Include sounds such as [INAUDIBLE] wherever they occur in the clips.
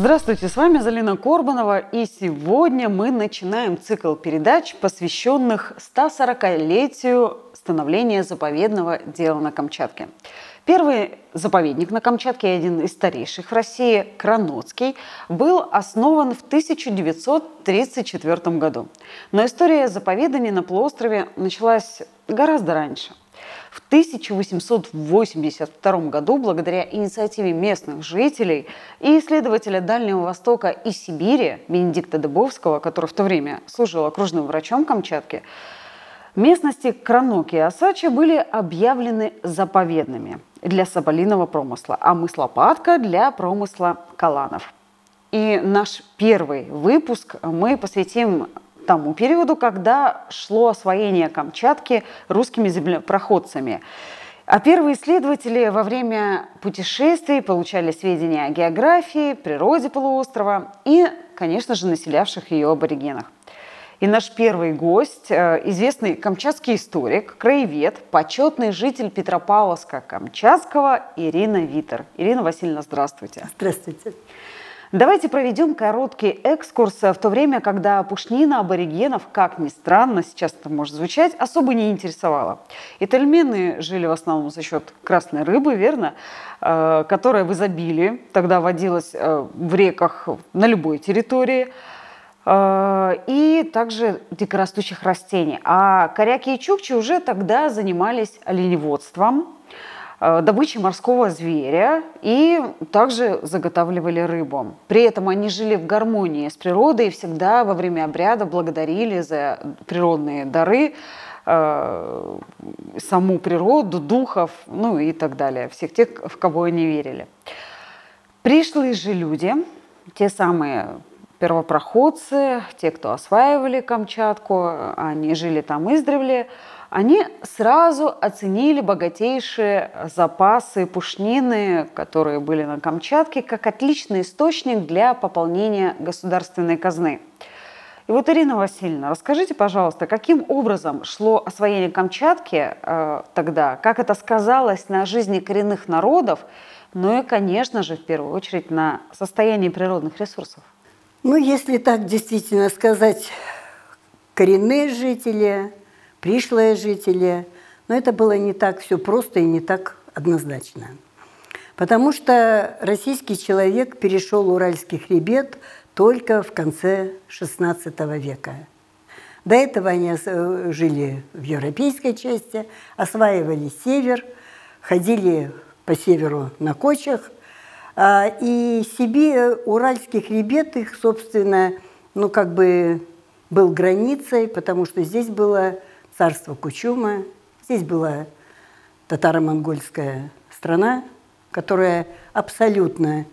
Здравствуйте, с вами Залина Корбанова, и сегодня мы начинаем цикл передач, посвященных 140-летию становления заповедного дела на Камчатке. Первый заповедник на Камчатке, один из старейших в России, Кранотский, был основан в 1934 году. Но история заповеданий на полуострове началась гораздо раньше – в 1882 году, благодаря инициативе местных жителей и исследователя Дальнего Востока и Сибири Бенедикта Дыбовского, который в то время служил окружным врачом Камчатки, местности Краноки и Осача были объявлены заповедными для соболиного промысла, а мыс Лопатка для промысла каланов. И наш первый выпуск мы посвятим тому периоду, когда шло освоение Камчатки русскими землепроходцами. А первые исследователи во время путешествий получали сведения о географии, природе полуострова и, конечно же, населявших ее аборигенах. И наш первый гость, э, известный камчатский историк, краевед, почетный житель Петропавловска-Камчатского Ирина Витер. Ирина Васильевна, здравствуйте. Здравствуйте. Давайте проведем короткий экскурс в то время, когда пушнина аборигенов, как ни странно, сейчас это может звучать, особо не интересовала. Итальмены жили в основном за счет красной рыбы, верно? Э, которая в изобилии тогда водилась э, в реках на любой территории э, и также дикорастущих растений. А коряки и чукчи уже тогда занимались оленеводством, Э, добычей морского зверя и также заготавливали рыбу. При этом они жили в гармонии с природой и всегда во время обряда благодарили за природные дары э, саму природу, духов, ну и так далее, всех тех, в кого они верили. Пришлые же люди, те самые первопроходцы, те, кто осваивали Камчатку, они жили там издревле, они сразу оценили богатейшие запасы пушнины, которые были на Камчатке, как отличный источник для пополнения государственной казны. И вот, Ирина Васильевна, расскажите, пожалуйста, каким образом шло освоение Камчатки э, тогда, как это сказалось на жизни коренных народов, ну и, конечно же, в первую очередь на состоянии природных ресурсов? Ну, если так действительно сказать, коренные жители – пришлые жители. Но это было не так все просто и не так однозначно. Потому что российский человек перешел Уральский хребет только в конце XVI века. До этого они э, жили в европейской части, осваивали север, ходили по северу на кочах. А, и Сибирь, Уральский хребет их, собственно, ну как бы был границей, потому что здесь было царство Кучума. Здесь была татаро-монгольская страна, которая абсолютно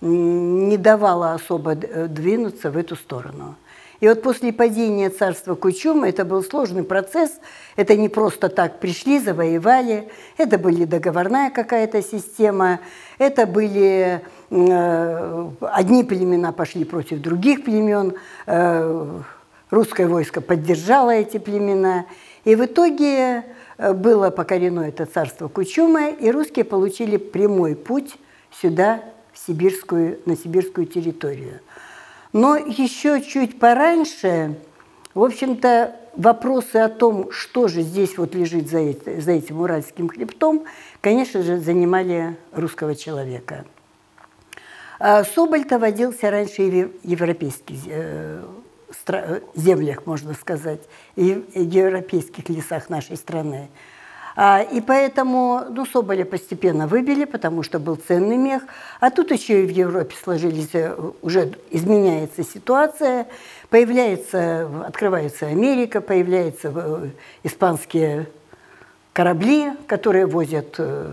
не давала особо двинуться в эту сторону. И вот после падения царства Кучума это был сложный процесс. Это не просто так пришли, завоевали. Это были договорная какая-то система. Это были э, одни племена пошли против других племен. Э, русское войско поддержало эти племена. И в итоге э, было покорено это царство Кучума, и русские получили прямой путь сюда, в сибирскую, на сибирскую территорию. Но еще чуть пораньше, в общем-то, вопросы о том, что же здесь вот лежит за, за этим Уральским хребтом, конечно же, занимали русского человека. А Соболь-то водился раньше и в э, землях, можно сказать, и европейских лесах нашей страны. А, и поэтому ну, Соболя постепенно выбили, потому что был ценный мех. А тут еще и в Европе сложились, э, уже изменяется ситуация. Появляется, открывается Америка, появляются э, испанские корабли, которые возят э,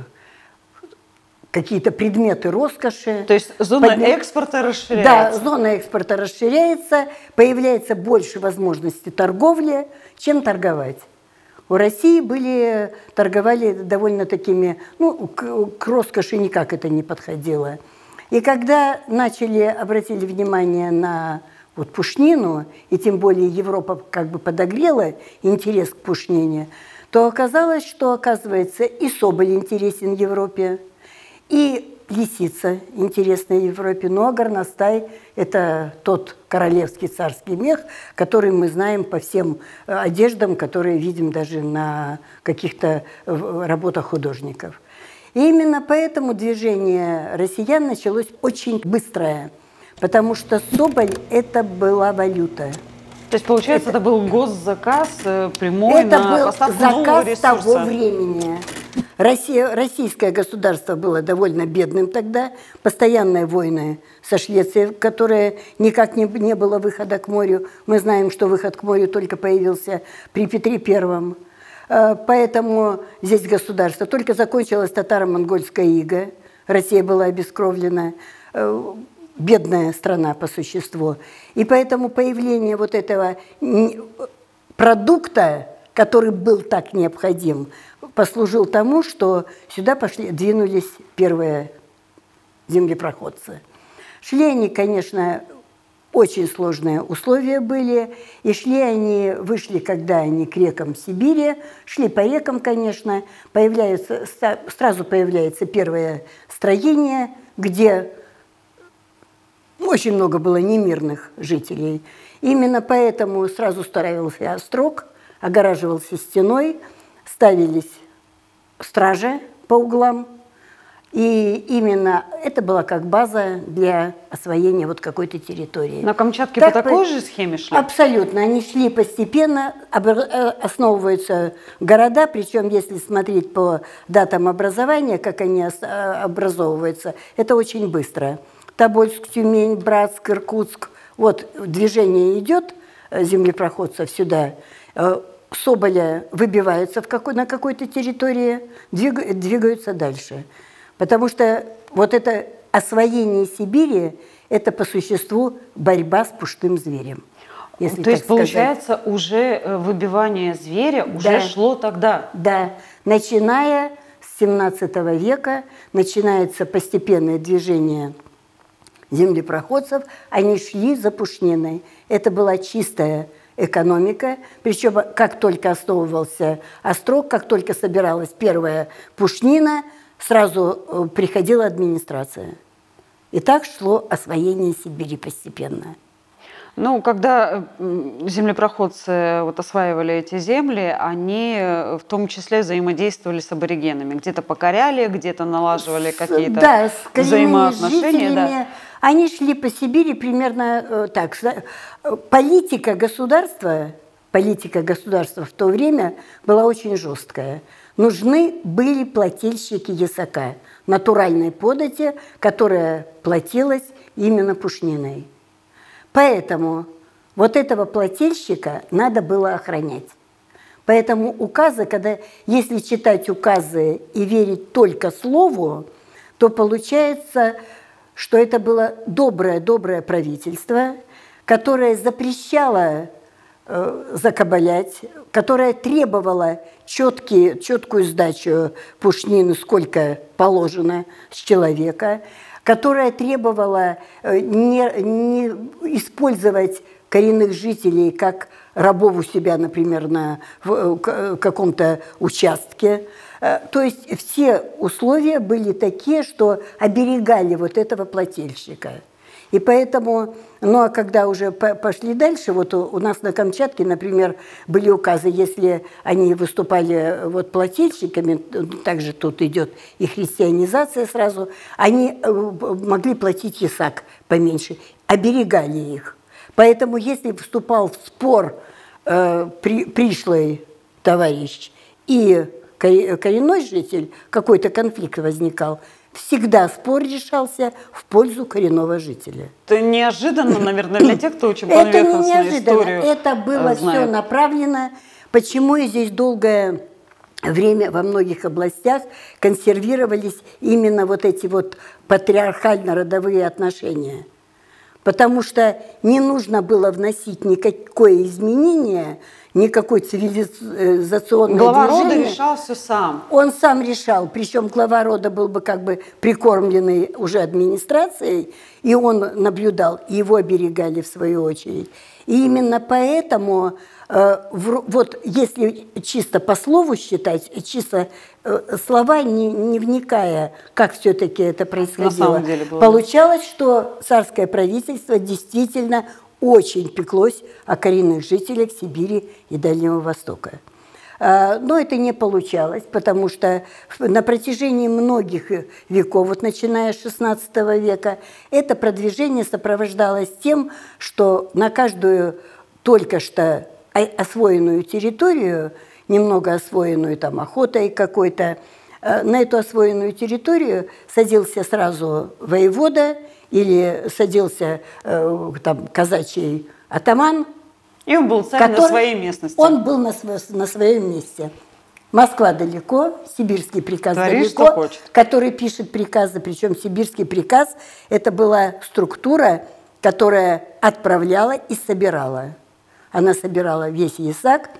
какие-то предметы роскоши. То есть зона Подня... экспорта расширяется? Да, зона экспорта расширяется, появляется больше возможностей торговли, чем торговать. У России были, торговали довольно такими, ну, к, к роскоши никак это не подходило. И когда начали, обратили внимание на вот пушнину, и тем более Европа как бы подогрела интерес к пушнине, то оказалось, что, оказывается, и Соболь интересен Европе, и лисица, интересная в Европе, но горностай – это тот королевский царский мех, который мы знаем по всем э, одеждам, которые видим даже на каких-то э, работах художников. И именно поэтому движение россиян началось очень быстрое, потому что соболь – это была валюта. То есть, получается, это, это был госзаказ э, прямой это на был поставку заказ ресурса. того времени. Россия, российское государство было довольно бедным тогда. Постоянные войны со Швецией, которая никак не, не было выхода к морю. Мы знаем, что выход к морю только появился при Петре Первом. Э, поэтому здесь государство. Только закончилась татаро-монгольская ига. Россия была обескровлена э, бедная страна по существу. И поэтому появление вот этого продукта, который был так необходим, послужил тому, что сюда пошли, двинулись первые землепроходцы. Шли они, конечно, очень сложные условия были, и шли они, вышли, когда они к рекам Сибири, шли по рекам, конечно, появляются, сразу появляется первое строение, где очень много было немирных жителей. Именно поэтому сразу ставился острог, огораживался стеной, ставились стражи по углам. И именно это была как база для освоения вот какой-то территории. На Камчатке так, по такой же схеме шли? Абсолютно. Они шли постепенно, э, основываются города, причем если смотреть по датам образования, как они э, образовываются, это очень быстро. Тобольск, Тюмень, Братск, Иркутск. Вот движение идет э, землепроходцев сюда. Соболя выбиваются в какой, на какой-то территории, двигаются дальше. Потому что вот это освоение Сибири – это по существу борьба с пушным зверем. Если То есть, сказать. получается, уже э, выбивание зверя уже да. шло тогда? Да, начиная с 17 века начинается постепенное движение – землепроходцев, они шли за пушниной. Это была чистая экономика. Причем, как только основывался острог, как только собиралась первая пушнина, сразу э, приходила администрация. И так шло освоение Сибири постепенно. Ну, когда землепроходцы вот осваивали эти земли, они э, в том числе взаимодействовали с аборигенами. Где-то покоряли, где-то налаживали какие-то да, взаимоотношения. Да. Они шли по Сибири примерно э, так. Политика государства, политика государства в то время была очень жесткая. Нужны были плательщики ясака, натуральной подати, которая платилась именно пушниной. Поэтому вот этого плательщика надо было охранять. Поэтому указы, когда, если читать указы и верить только слову, то получается, что это было доброе-доброе правительство, которое запрещало э, закабалять, которое требовало четкие, четкую сдачу пушнины, сколько положено с человека, которая требовала э, не, не использовать коренных жителей как рабов у себя, например, на в э, каком-то участке. Э, то есть все условия были такие, что оберегали вот этого плательщика. И поэтому, ну а когда уже пошли дальше, вот у нас на Камчатке, например, были указы, если они выступали э, вот плательщиками, также тут идет и христианизация сразу, они э, могли платить ясак поменьше, оберегали их. Поэтому если вступал в спор э, при, пришлый товарищ и коренной житель, какой-то конфликт возникал – всегда спор решался в пользу коренного жителя. Это неожиданно, наверное, для тех, кто очень Это не неожиданно, это было знает. все направлено. Почему и здесь долгое время во многих областях консервировались именно вот эти вот патриархально-родовые отношения – потому что не нужно было вносить никакое изменение, никакой цивилизационной Глава рода решал все сам. Он сам решал, причем глава рода был бы как бы прикормленный уже администрацией, и он наблюдал, его оберегали в свою очередь. И именно поэтому э, вот если чисто по слову считать, чисто э, слова, не, не вникая, как все-таки это происходило, получалось, что царское правительство действительно очень пеклось о коренных жителях Сибири и Дальнего Востока. А, но это не получалось, потому что на протяжении многих веков, вот начиная с XVI века, это продвижение сопровождалось тем, что на каждую только что освоенную территорию, немного освоенную там охотой какой-то, а, на эту освоенную территорию садился сразу воевода – или садился э, там казачий атаман. И он был царь который, на своей местности. Он был на, на своем месте. Москва далеко, сибирский приказ Твори, далеко, который пишет приказы, причем сибирский приказ – это была структура, которая отправляла и собирала. Она собирала весь ЯСАК,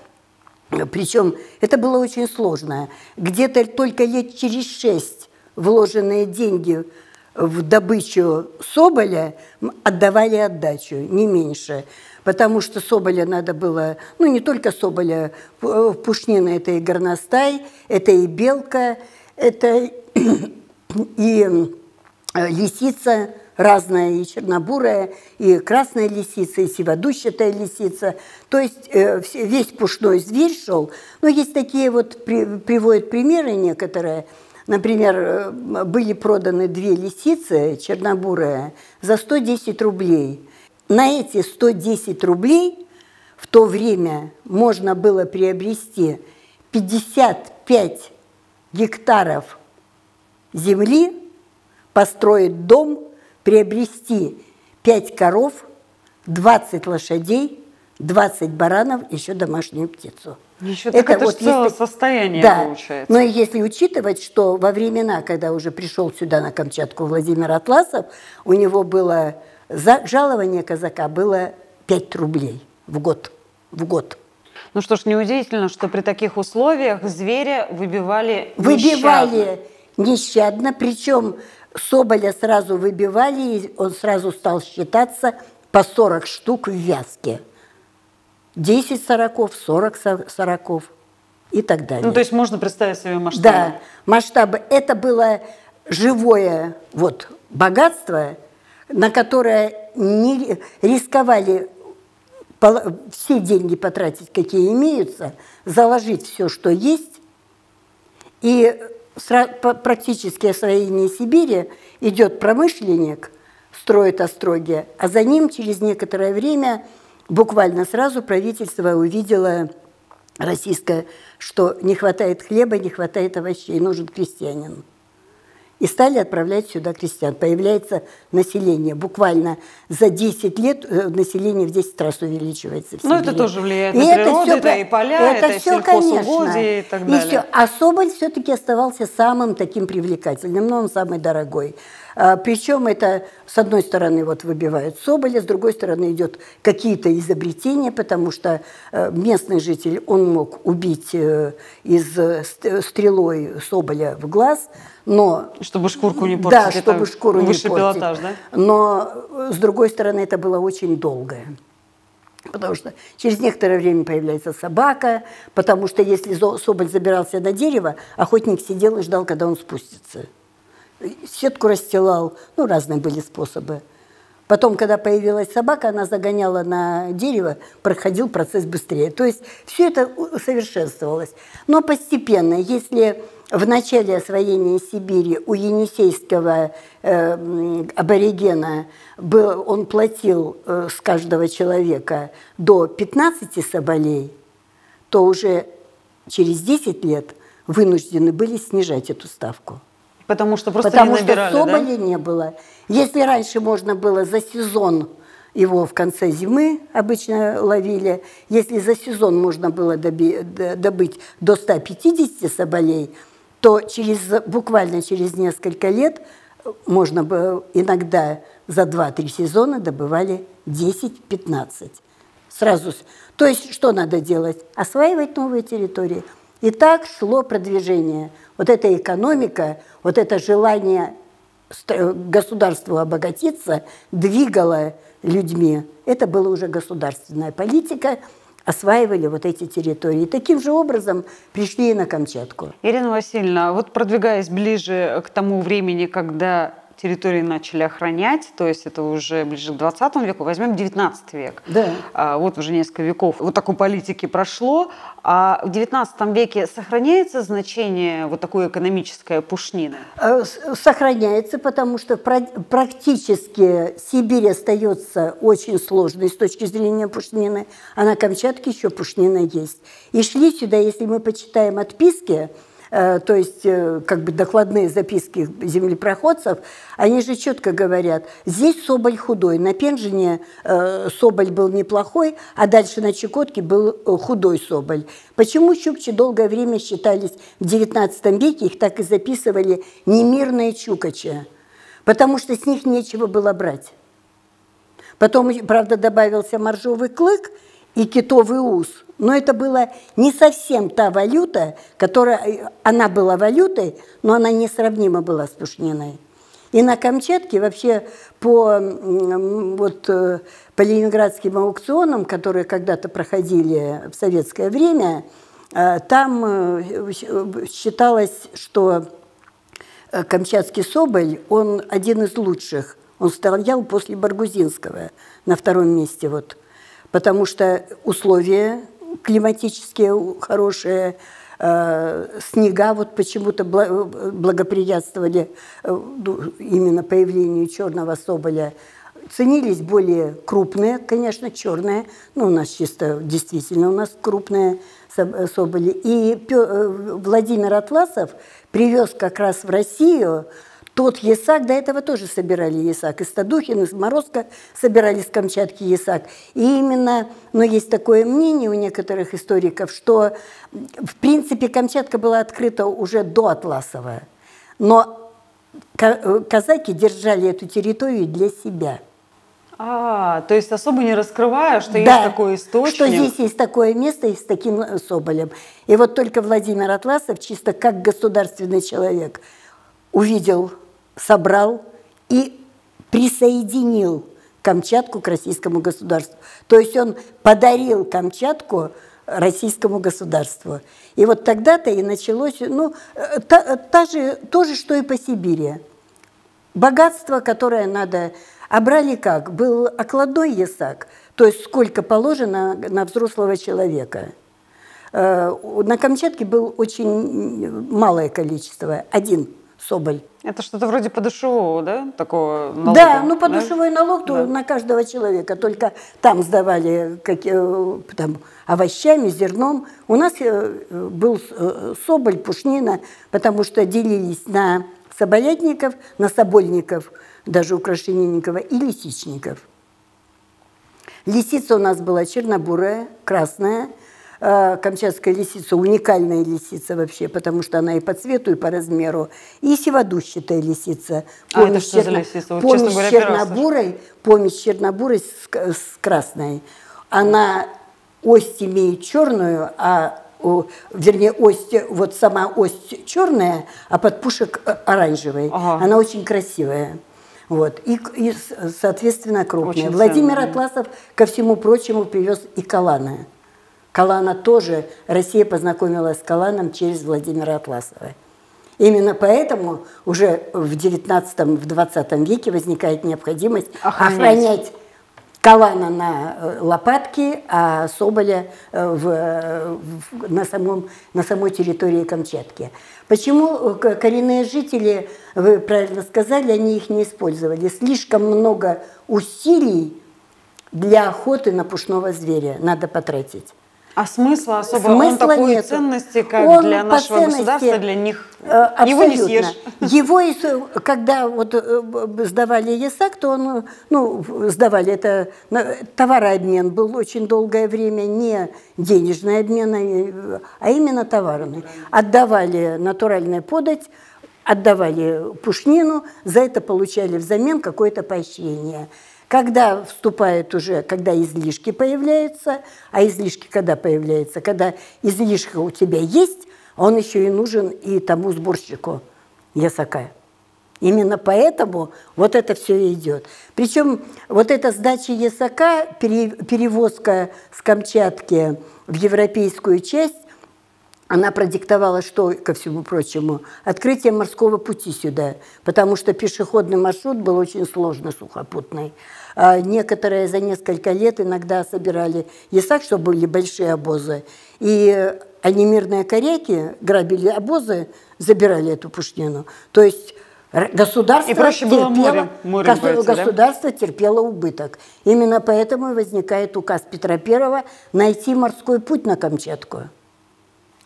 причем это было очень сложно. Где-то только лет через шесть вложенные деньги – в добычу соболя отдавали отдачу, не меньше. Потому что соболя надо было, ну не только соболя, пушнина это и горностай, это и белка, это [CLEARS THROAT] и э, лисица разная, и чернобурая, и красная лисица, и сиводущатая лисица. То есть э, весь пушной зверь шел. Но есть такие вот, приводят примеры некоторые – Например, э, были проданы две лисицы чернобурые за 110 рублей. На эти 110 рублей в то время можно было приобрести 55 гектаров земли, построить дом, приобрести 5 коров, 20 лошадей, 20 баранов, еще домашнюю птицу. Еще это, это вот если, состояние да, получается. Но если учитывать, что во времена, когда уже пришел сюда на Камчатку Владимир Атласов, у него было за, жалование казака было 5 рублей в год. В год. Ну что ж, неудивительно, что при таких условиях зверя выбивали Выбивали нещадно, причем Соболя сразу выбивали, и он сразу стал считаться по 40 штук в вязке. 10 сороков, 40 сороков и так далее. Ну, то есть можно представить себе масштабы. Да, масштабы. Это было живое вот, богатство, на которое не рисковали все деньги потратить, какие имеются, заложить все, что есть. И практически освоение Сибири идет промышленник, строит остроги, а за ним через некоторое время – буквально сразу правительство увидело российское, что не хватает хлеба, не хватает овощей, нужен крестьянин. И стали отправлять сюда крестьян. Появляется население. Буквально за 10 лет э, население в 10 раз увеличивается в Ну, это тоже влияет и на это природу, все, это и поля, это, это все, конечно. и так далее. И все. А Соболь все-таки оставался самым таким привлекательным, но он самый дорогой. А, Причем это, с одной стороны, вот выбивают Соболя, с другой стороны, идет какие-то изобретения, потому что э, местный житель, он мог убить э, из э, стрелой Соболя в глаз, но... Чтобы шкурку не портить. Да, чтобы шкуру не портить. пилотаж, да? Но, с другой стороны, это было очень долгое. Потому что через некоторое время появляется собака, потому что если соболь забирался на дерево, охотник сидел и ждал, когда он спустится сетку расстилал, ну, разные были способы. Потом, когда появилась собака, она загоняла на дерево, проходил процесс быстрее. То есть все это усовершенствовалось. Но постепенно, если в начале освоения Сибири у енисейского э, аборигена был, он платил э, с каждого человека до 15 соболей, то уже через 10 лет вынуждены были снижать эту ставку. Потому что просто Потому не набирали, что соболи да? не было. Если раньше можно было за сезон его в конце зимы обычно ловили, если за сезон можно было доби, добыть до 150 соболей, то через, буквально через несколько лет можно было иногда за 2-3 сезона добывали 10-15. сразу. То есть что надо делать? Осваивать новые территории. И так шло продвижение. Вот эта экономика, вот это желание государству обогатиться двигало людьми. Это была уже государственная политика, осваивали вот эти территории. И таким же образом пришли и на Камчатку. Ирина Васильевна, вот продвигаясь ближе к тому времени, когда территории начали охранять, то есть это уже ближе к 20 веку, возьмем 19 век. Да. А, вот уже несколько веков вот такой политики прошло, а в 19 веке сохраняется значение вот такой экономической пушнины? Э, сохраняется, потому что практически Сибирь остается очень сложной с точки зрения пушнины, а на Камчатке еще пушнина есть. И шли сюда, если мы почитаем отписки, то есть э, как бы докладные записки землепроходцев, они же четко говорят, здесь Соболь худой, на Пенжине э, Соболь был неплохой, а дальше на Чукотке был худой Соболь. Почему чукчи долгое время считались в XIX веке, их так и записывали немирные чукачи? Потому что с них нечего было брать. Потом, правда, добавился моржовый клык и китовый ус – но это была не совсем та валюта, которая, она была валютой, но она несравнима была с Пушниной. И на Камчатке вообще по, вот, э, по ленинградским аукционам, которые когда-то проходили в советское время, э, там э, считалось, что Камчатский Соболь, он один из лучших. Он стоял после Баргузинского на втором месте. Вот. Потому что условия климатические хорошие, э, снега вот почему-то благоприятствовали э, именно появлению черного соболя. Ценились более крупные, конечно, черные, ну, у нас чисто, действительно, у нас крупные соболи. И э, Владимир Атласов привез как раз в Россию тот ясак, до этого тоже собирали ясак. Из Стадухина, из Морозка собирали с Камчатки ясак. И именно, но есть такое мнение у некоторых историков, что в принципе Камчатка была открыта уже до Атласова. Но казаки держали эту территорию для себя. А, то есть особо не раскрывая, что да, есть такой источник. что здесь есть такое место и с таким соболем. И вот только Владимир Атласов, чисто как государственный человек, увидел собрал и присоединил Камчатку к российскому государству. То есть он подарил Камчатку российскому государству. И вот тогда-то и началось, ну, та, та же, то же, что и по Сибири. Богатство, которое надо... А брали как? Был окладной ясак, то есть сколько положено на взрослого человека. Э, на Камчатке был очень малое количество, один соболь. Это что-то вроде подушевого, да, такого налога? Да, ну подушевой да? налог да. на каждого человека, только там сдавали как, э, там, овощами, зерном. У нас э, был э, соболь, пушнина, потому что делились на соболятников, на собольников, даже украшенинникова, и лисичников. Лисица у нас была чернобурая, красная, камчатская лисица, уникальная лисица вообще, потому что она и по цвету, и по размеру. И сиводущатая лисица. А помесь это что черно... за лисица? Вот, помесь говоря, чернобурой, помесь чернобурой с, с красной. Она ось имеет черную, а вернее, ось, вот сама ось черная, а подпушек э, оранжевый. Ага. Она очень красивая. Вот. И, и, соответственно, крупная. Очень Владимир ценная. Атласов, ко всему прочему, привез и калана. Калана тоже, Россия познакомилась с Каланом через Владимира Атласова. Именно поэтому уже в 19-20 веке возникает необходимость охранять, охранять Калана на э, лопатке, а Соболя э, в, в, на, самом, на самой территории Камчатки. Почему э, коренные жители, вы правильно сказали, они их не использовали? Слишком много усилий для охоты на пушного зверя надо потратить. А смысла особо? Смысла он такой нету. ценности, как он для нашего государства, для них абсолютно. его не съешь. [LAUGHS] Его, когда вот э, сдавали ЕСАК, то он, ну, сдавали, это товарообмен был очень долгое время, не денежный обмен, а именно товарный. Отдавали натуральную подать, отдавали пушнину, за это получали взамен какое-то поощрение. Когда вступает уже, когда излишки появляются, а излишки когда появляются? Когда излишка у тебя есть, он еще и нужен и тому сборщику ясака. Именно поэтому вот это все идет. Причем вот эта сдача ясака, перевозка с Камчатки в европейскую часть, она продиктовала, что, ко всему прочему, открытие морского пути сюда, потому что пешеходный маршрут был очень сложно сухопутный. А некоторые за несколько лет иногда собирали ясак, чтобы были большие обозы, и они мирные коряки грабили обозы, забирали эту пушнину. То есть Государство, и проще терпело, морем, морем пойти, государство да? терпело убыток. Именно поэтому и возникает указ Петра Первого найти морской путь на Камчатку.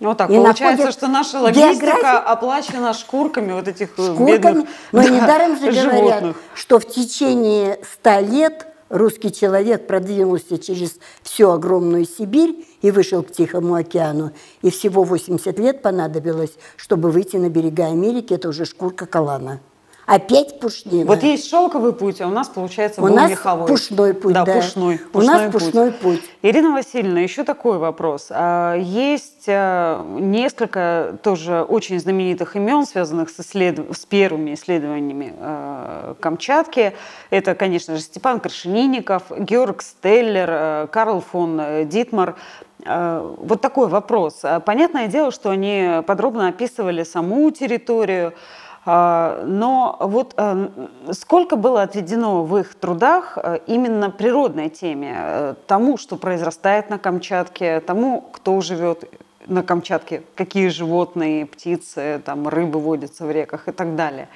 Вот так. И Получается, что наша логистика география... оплачена шкурками вот этих э, шкурками, бедных Но да, недаром же животных. говорят, что в течение ста лет русский человек продвинулся через всю огромную Сибирь и вышел к Тихому океану. И всего 80 лет понадобилось, чтобы выйти на берега Америки. Это уже шкурка Калана. Опять пушнина. Вот есть шелковый путь, а у нас, получается, у был нас меховой. пушной путь, да. да. Пушной, пушной. У нас пушной путь. путь. Ирина Васильевна, еще такой вопрос. А, есть а, несколько тоже очень знаменитых имен, связанных с, исследов... с первыми исследованиями а, Камчатки. Это, конечно же, Степан Крашенинников, Георг Стеллер, Карл фон Дитмар. Вот такой вопрос. Понятное дело, что они подробно описывали саму территорию, но вот э, сколько было отведено в их трудах э, именно природной теме, э, тому, что произрастает на Камчатке, тому, кто живет на Камчатке, какие животные, птицы, там, рыбы водятся в реках и так далее.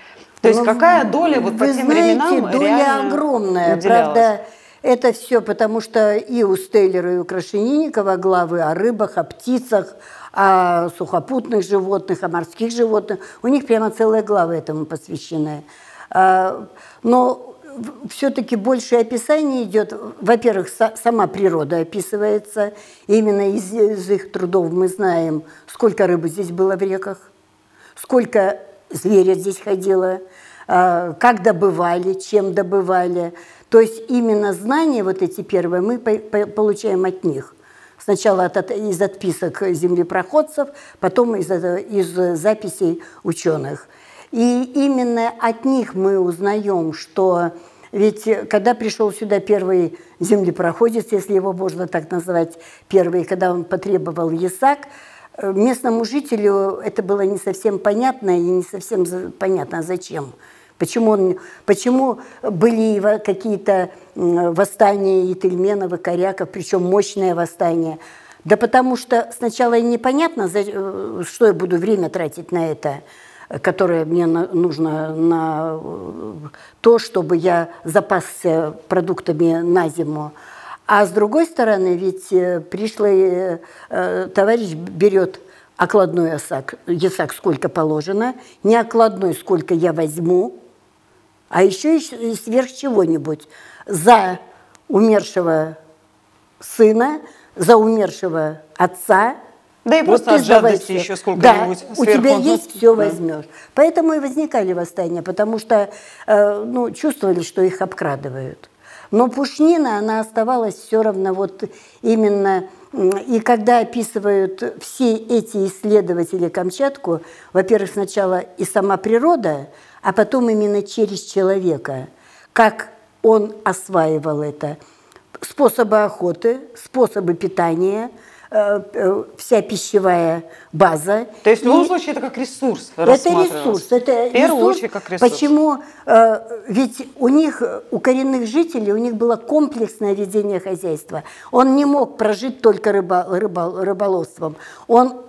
То есть ну, какая доля вот по тем знаете, временам доля огромная, уделялась? правда. Это все потому, что и у Стейлера, и у Крашенинникова главы о рыбах, о птицах, о сухопутных животных, о морских животных. У них прямо целая глава этому посвящена. А, но все-таки большее описание идет, во-первых, сама природа описывается. Именно из, из их трудов мы знаем, сколько рыбы здесь было в реках, сколько зверя здесь ходило, а, как добывали, чем добывали. То есть именно знания вот эти первые мы получаем от них. Сначала от, из отписок землепроходцев, потом из, из записей ученых. И именно от них мы узнаем, что ведь когда пришел сюда первый землепроходец, если его можно так назвать, первый, когда он потребовал ЕСАК, местному жителю это было не совсем понятно и не совсем понятно, зачем. Почему, он, почему были какие-то восстания и тельменов, и коряков, причем мощное восстание? Да потому что сначала непонятно, э, что я буду время тратить на это, которое мне нужно на э, то, чтобы я запасся продуктами на зиму. А с другой стороны, ведь э, пришлый товарищ берет окладной ясак, ясак сколько положено, не окладной, сколько я возьму, а еще и сверх чего-нибудь за умершего сына, за умершего отца. Да и вот просто от жадности еще сколько-нибудь Да, у тебя есть, все да. возьмешь. Поэтому и возникали восстания, потому что э, ну, чувствовали, что их обкрадывают. Но пушнина, она оставалась все равно вот именно... И когда описывают все эти исследователи Камчатку, во-первых, сначала и сама природа, а потом именно через человека, как он осваивал это. Способы охоты, способы питания, э, э, вся пищевая база. То есть в любом случае это как ресурс Это ресурс. Это в первую ресурс. очередь как ресурс. Почему? Э, ведь у них, у коренных жителей, у них было комплексное ведение хозяйства. Он не мог прожить только рыба, рыба, рыболовством. Он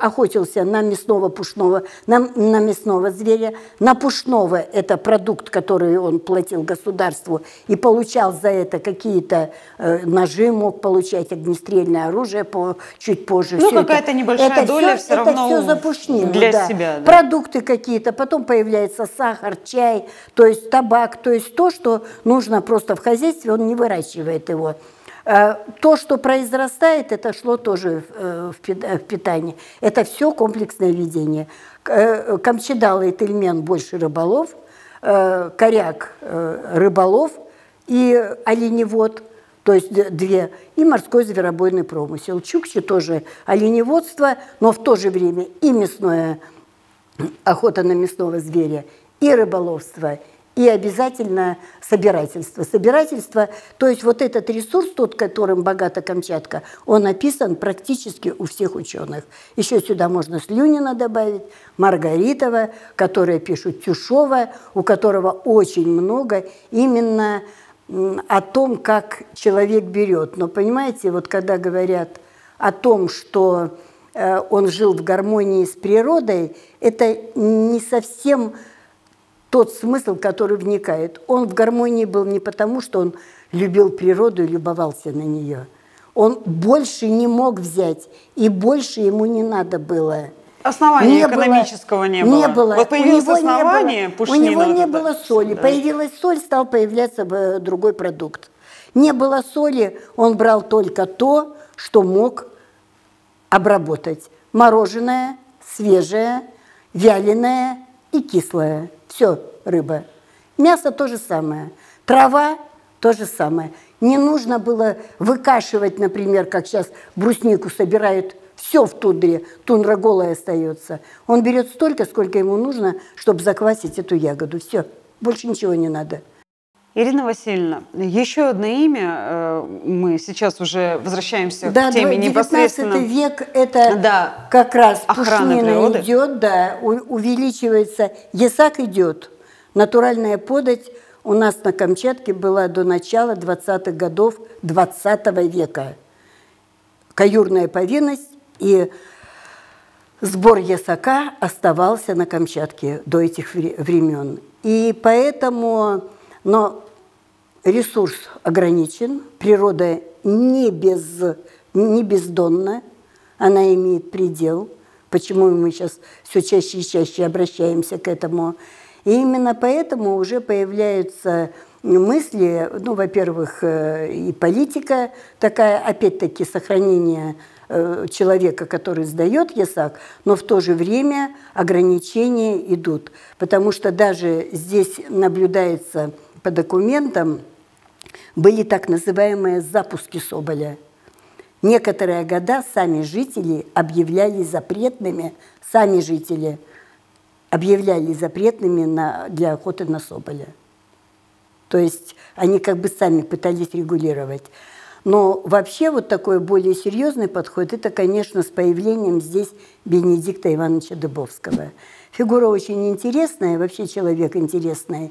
охотился на мясного пушного, на, на мясного зверя, на пушного – это продукт, который он платил государству и получал за это какие-то э, ножи, мог получать огнестрельное оружие по, чуть позже. Ну, какая-то небольшая это доля все, все равно это все за пушнину, для да. себя. Да. Продукты какие-то, потом появляется сахар, чай, то есть табак, то есть то, что нужно просто в хозяйстве, он не выращивает его. Э, то, что произрастает, это шло тоже э, в питание. Это все комплексное ведение. Э, Камчедал и Тельмен больше рыболов, коряк рыболов, и оленевод, то есть две, и морской зверобойный промысел. Чукчи тоже оленеводство, но в то же время и мясное, охота на мясного зверя, и рыболовство, и обязательно собирательство. Собирательство, то есть вот этот ресурс, тот, которым богата Камчатка, он описан практически у всех ученых. Еще сюда можно Слюнина добавить, Маргаритова, которая пишут Тюшова, у которого очень много именно о том, как человек берет. Но понимаете, вот когда говорят о том, что э, он жил в гармонии с природой, это не совсем тот смысл, который вникает. Он в гармонии был не потому, что он любил природу и любовался на нее. Он больше не мог взять, и больше ему не надо было. Основания не экономического было, не было. Не было. Вот появилось у него основание, не было, У него не вот было соли. Да. Появилась соль, стал появляться э, другой продукт. Не было соли, он брал только то, что мог обработать. Мороженое, свежее, вяленое и кислое. Все, рыба. Мясо то же самое. Трава то же самое. Не нужно было выкашивать, например, как сейчас бруснику собирают, все в тундре, тундра голая остается. Он берет столько, сколько ему нужно, чтобы заквасить эту ягоду. Все, больше ничего не надо. Ирина Васильевна, еще одно имя, э, мы сейчас уже возвращаемся да, к теме непосредственно. век это да, как раз пушнина идет, да, увеличивается, ясак идет, натуральная подать у нас на Камчатке была до начала 20-х годов 20 -го века. Каюрная повинность и сбор ясака оставался на Камчатке до этих времен. И поэтому, но ресурс ограничен, природа не, без, не бездонна, она имеет предел, почему мы сейчас все чаще и чаще обращаемся к этому. И именно поэтому уже появляются мысли, ну, во-первых, э, и политика такая, опять-таки, сохранение человека, который сдает ЯСАК, но в то же время ограничения идут. Потому что даже здесь наблюдается по документам, были так называемые запуски Соболя. Некоторые года сами жители объявляли запретными, сами жители объявляли запретными на, для охоты на Соболя. То есть они как бы сами пытались регулировать. Но вообще вот такой более серьезный подход, это, конечно, с появлением здесь Бенедикта Ивановича Дубовского. Фигура очень интересная, вообще человек интересный.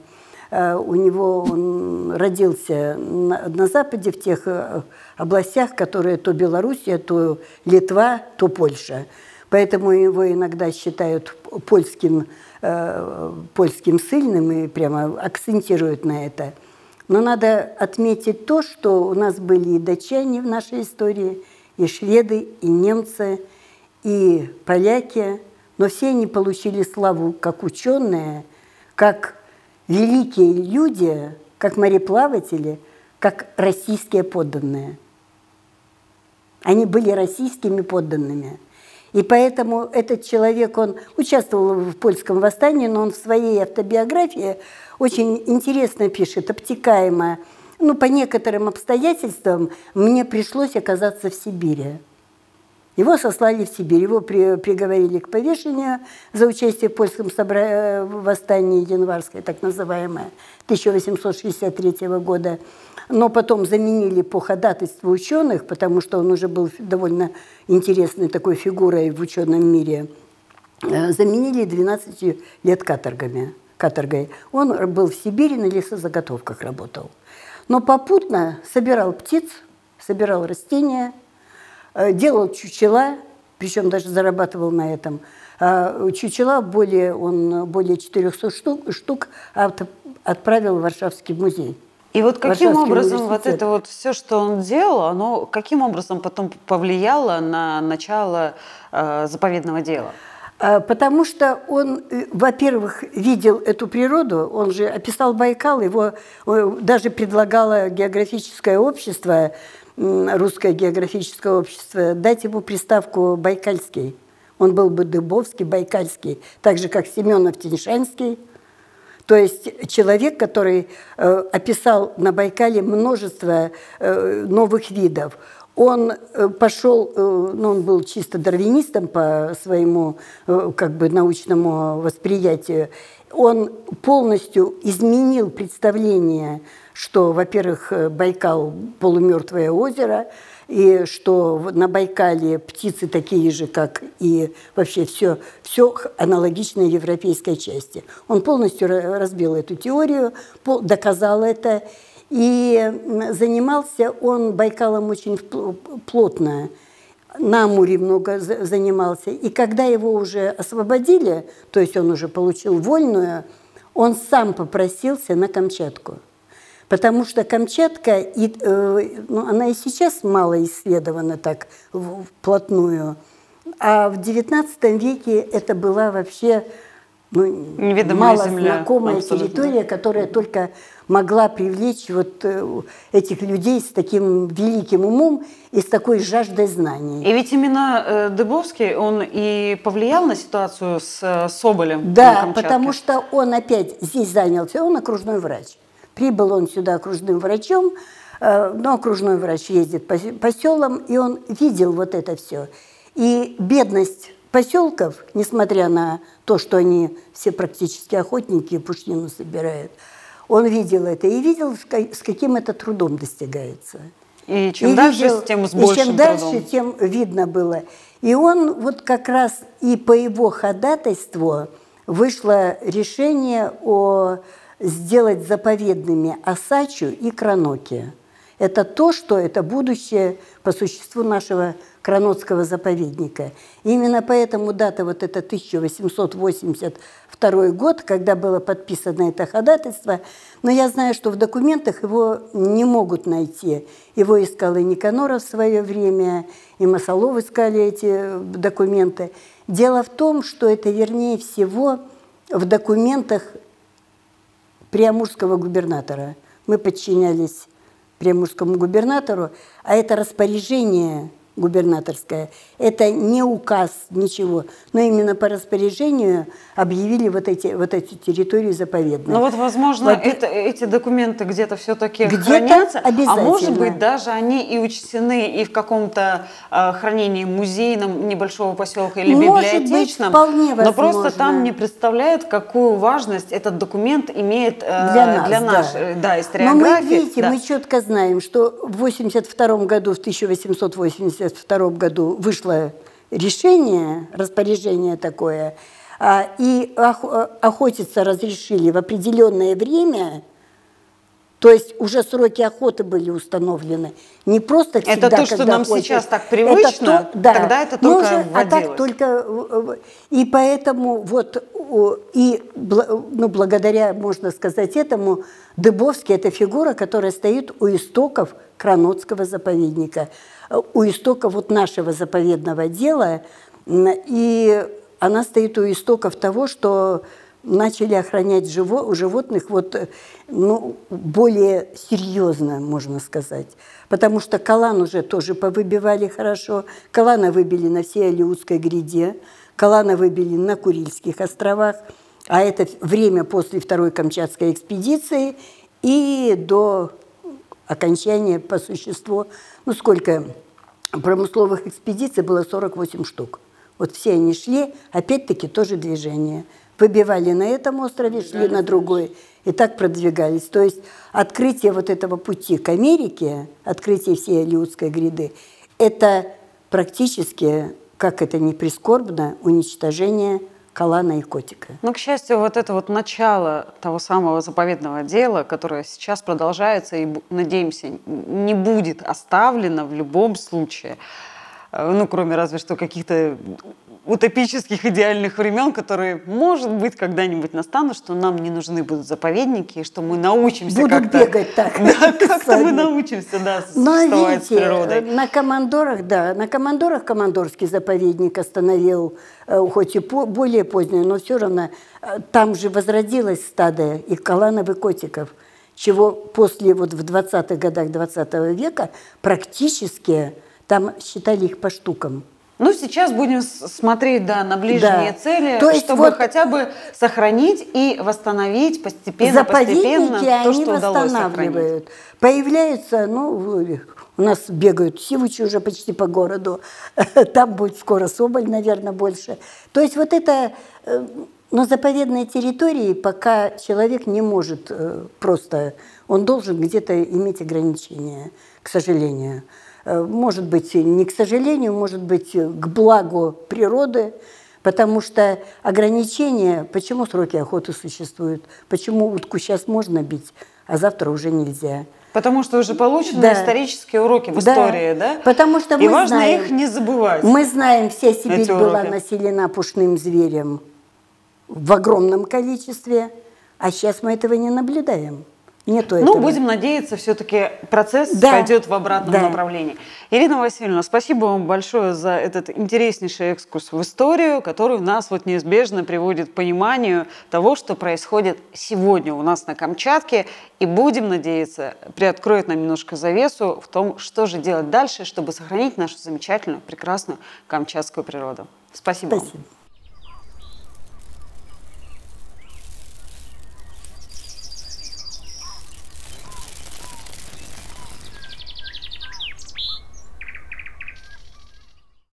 Э, у него он родился на, на Западе, в тех э, областях, которые то Белоруссия, то Литва, то Польша. Поэтому его иногда считают польским, э, польским сильным и прямо акцентируют на это. Но надо отметить то, что у нас были и датчане в нашей истории, и шведы, и немцы, и поляки, но все они получили славу как ученые, как великие люди, как мореплаватели, как российские подданные. Они были российскими подданными. И поэтому этот человек, он участвовал в польском восстании, но он в своей автобиографии очень интересно пишет, обтекаемо. Ну, по некоторым обстоятельствам мне пришлось оказаться в Сибири. Его сослали в Сибирь, его при, приговорили к повешению за участие в польском собра... Э, восстании январское, так называемое, 1863 года. Но потом заменили по ходатайству ученых, потому что он уже был довольно интересной такой фигурой в ученом мире, э, заменили 12 лет каторгами, каторгой. Он был в Сибири, на лесозаготовках работал. Но попутно собирал птиц, собирал растения – делал чучела, причем даже зарабатывал на этом. А чучела более, он более 400 штук, штук отправил в Варшавский музей. И вот каким образом вот это вот все, что он делал, оно каким образом потом повлияло на начало э, заповедного дела? А, потому что он, э, во-первых, видел эту природу, он же описал Байкал, его даже предлагало географическое общество Русское географическое общество, дать ему приставку «Байкальский». Он был бы Дыбовский, Байкальский, так же, как Семенов Теньшанский, То есть человек, который э, описал на Байкале множество э, новых видов. Он э, пошел, э, ну, он был чисто дарвинистом по своему э, как бы научному восприятию. Он полностью изменил представление, что, во-первых, э, Байкал полумертвое озеро – и что на Байкале птицы такие же, как и вообще все, все аналогично европейской части. Он полностью разбил эту теорию, доказал это, и занимался он Байкалом очень плотно. На Амуре много занимался. И когда его уже освободили, то есть он уже получил вольную, он сам попросился на Камчатку. Потому что Камчатка, и, э, ну, она и сейчас мало исследована так вплотную, а в XIX веке это была вообще ну, мало земля, знакомая абсолютно. территория, которая только могла привлечь вот э, этих людей с таким великим умом и с такой жаждой знаний. И ведь именно э, Дыбовский, он и повлиял на ситуацию с э, Соболем Да, потому что он опять здесь занялся, он окружной врач. Прибыл он сюда окружным врачом, э, но окружной врач ездит по, по селам, и он видел вот это все. И бедность поселков, несмотря на то, что они все практически охотники и пушнину собирают, он видел это и видел, с каким это трудом достигается. И чем и дальше, видел, тем с большим И чем дальше, тем видно было. И он вот как раз и по его ходатайству вышло решение о сделать заповедными Осачу и Краноки. Это то, что это будущее по существу нашего Кранотского заповедника. И именно поэтому дата вот это 1882 год, когда было подписано это ходатайство, но я знаю, что в документах его не могут найти. Его искал и Никаноров в свое время, и Масолов искали эти документы. Дело в том, что это вернее всего в документах приамурского губернатора. Мы подчинялись приамурскому губернатору, а это распоряжение губернаторская. Это не указ, ничего. Но именно по распоряжению объявили вот эти, вот эти территории заповедными. Ну вот, возможно, вот, это, эти документы где-то все-таки где хранятся, а может быть, даже они и учтены и в каком-то э, хранении музейном небольшого поселка или может библиотечном, быть, вполне возможно. но просто там не представляют, какую важность этот документ имеет э, для, нас, для нашей да. да, историографии. Но мы, видите, да. мы четко знаем, что в 82 году, в 1880 1972 году вышло решение, распоряжение такое, а, и охотиться разрешили в определенное время, то есть уже сроки охоты были установлены. Не просто всегда, Это то, что нам охотят. сейчас так привычно, это то, да. тогда это только уже, А так только... И поэтому вот и ну, благодаря, можно сказать, этому, Дыбовский – это фигура, которая стоит у истоков Кранотского заповедника – у истока вот нашего заповедного дела, и она стоит у истоков того, что начали охранять живо, животных вот, ну, более серьезно, можно сказать. Потому что Калан уже тоже повыбивали хорошо. Калана выбили на всей Алиутской гряде, Калана выбили на Курильских островах. А это время после Второй Камчатской экспедиции и до окончания по существу ну, сколько промысловых экспедиций было 48 штук. Вот все они шли, опять-таки тоже движение. Выбивали на этом острове, шли на другой. И так продвигались. То есть открытие вот этого пути к Америке, открытие всей Алиутской гряды, это практически, как это ни прискорбно, уничтожение Калана и Котика. Ну, к счастью, вот это вот начало того самого заповедного дела, которое сейчас продолжается и, надеемся, не будет оставлено в любом случае, э, ну, кроме разве что каких-то утопических идеальных времен, которые, может быть, когда-нибудь настанут, что нам не нужны будут заповедники, и что мы научимся Будут как-то... бегать так. [LAUGHS] Да, как-то мы научимся, да, ну, а существовать с природой. на командорах, да, на командорах командорский заповедник остановил, э, хоть и по, более позднее, но все равно э, там же возродилось стадо и каланов, и котиков, чего после, вот в 20-х годах 20 -го века практически там считали их по штукам. Ну, сейчас будем смотреть да, на ближние да. цели, то есть чтобы вот хотя бы сохранить и восстановить постепенно, постепенно то, что удалось сохранить. Появляются, ну, у нас бегают сивучи уже почти по городу, [LAUGHS] там будет скоро соболь, наверное, больше. То есть вот это, э, но заповедные территории, пока человек не может э, просто, он должен где-то иметь ограничения, к сожалению. Э, может быть, не к сожалению, может быть, к благу природы, потому что ограничения, почему сроки охоты существуют, почему утку сейчас можно бить, а завтра уже нельзя. Потому что уже получены да. исторические уроки в да. истории, да? Потому что мы И важно знаем, их не забывать. Мы знаем, вся Сибирь была населена пушным зверем в огромном количестве, а сейчас мы этого не наблюдаем. Нету ну, этого. будем надеяться, все-таки процесс да. пойдет в обратном да. направлении. Ирина Васильевна, спасибо вам большое за этот интереснейший экскурс в историю, который нас вот неизбежно приводит к пониманию того, что происходит сегодня у нас на Камчатке. И будем надеяться, приоткроет нам немножко завесу в том, что же делать дальше, чтобы сохранить нашу замечательную, прекрасную камчатскую природу. Спасибо. Спасибо. Вам.